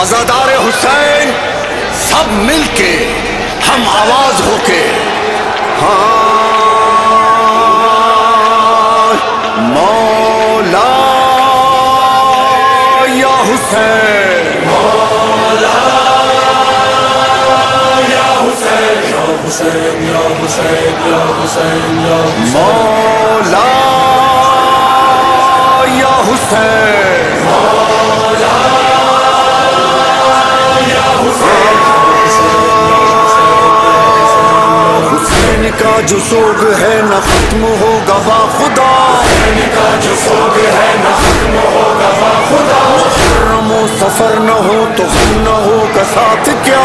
ازادار حسین، سب مل کے ہم آواز ہو کے۔ ہاں مولا یا حسین۔ مولا یا حسین۔ حسین کا جو سوگ ہے نہ ختم ہوگا با خدا۔ کا جو سوگ ہے نہ ختم ہوگا با خدا محرم و سفر نہ ہو تو ہم نہ ہوگا ساتھ کیا؟